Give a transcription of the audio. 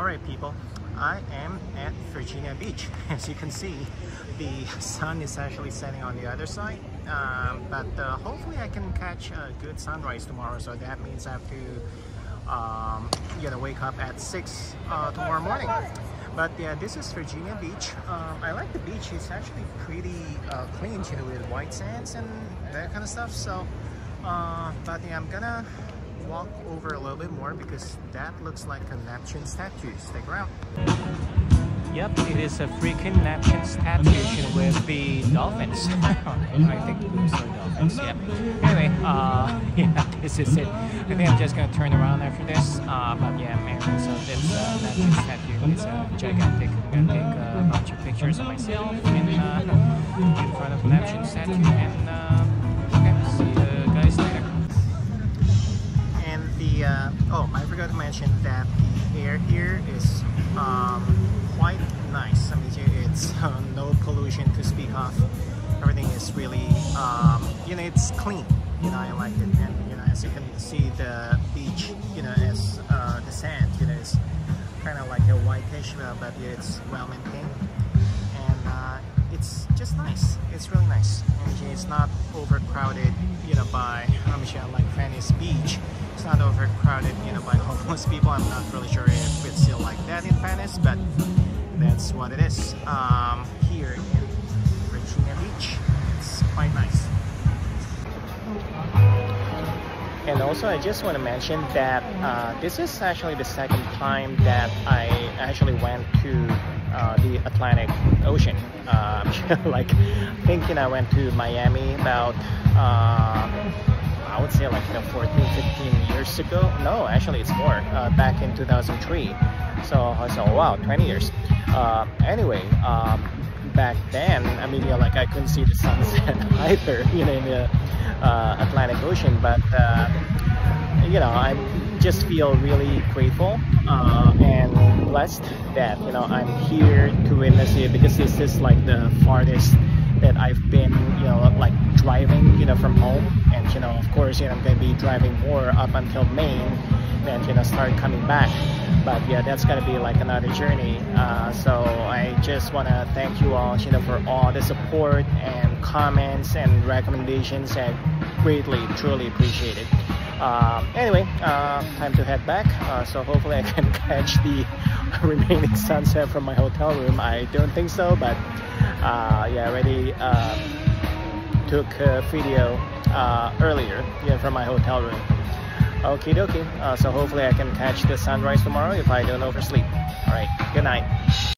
Alright people, I am at Virginia Beach. As you can see, the sun is actually setting on the other side. Um, but uh, hopefully I can catch a good sunrise tomorrow. So that means I have to um, you wake up at 6 uh, tomorrow morning. But yeah, this is Virginia Beach. Um, I like the beach. It's actually pretty uh, clean, you with white sands and that kind of stuff. So, uh, but yeah, I'm gonna walk over a little bit more because that looks like a Neptune statue. Stick around. Yep, it is a freaking Neptune statue with the dolphins. I think those are dolphins, yep. Anyway, uh, yeah, this is it. I think I'm just gonna turn around after this. Uh, but yeah, man, so this uh, Neptune statue is uh, gigantic. I'm gonna take a bunch of pictures of myself in, uh, in front of Neptune statue mention that the air here is um, quite nice. I mean, it's uh, no pollution to speak of. Everything is really, um, you know, it's clean. You know, I like it. And, you know, as you can see, the beach, you know, as uh, the sand, you know, is kind of like a whitish, uh, but it's well maintained. And uh, it's just nice. It's really nice. And it's not overcrowded, you know, by, I'm sure, like Venice Beach. It's not overcrowded, you know, by homeless people. I'm not really sure if it's still like that in Venice, but that's what it is um, here in Virginia Beach. It's quite nice. And also, I just want to mention that uh, this is actually the second time that I actually went to uh, the Atlantic Ocean. Uh, like, thinking I went to Miami about, uh, I say like you know, 14, 15 years ago. No, actually it's more, uh, back in 2003. So I said, oh, wow, 20 years. Uh, anyway, um, back then, I mean, you know, like I couldn't see the sunset either, you know, in the uh, Atlantic Ocean, but uh, you know, I just feel really grateful uh, and blessed that you know I'm here to witness it because this is like the farthest that I've been, you know, like driving, know, from home, and you know, of course, you know, I'm gonna be driving more up until Maine, and you know, start coming back. But yeah, that's gonna be like another journey. Uh, so I just wanna thank you all, you know, for all the support and comments and recommendations. I greatly, truly appreciate it. Uh, anyway, uh, time to head back. Uh, so hopefully I can catch the remaining sunset from my hotel room. I don't think so, but uh, yeah, already um, took a video uh, earlier yeah, from my hotel room. Okie dokie. Uh, so hopefully I can catch the sunrise tomorrow if I don't oversleep. Alright, good night.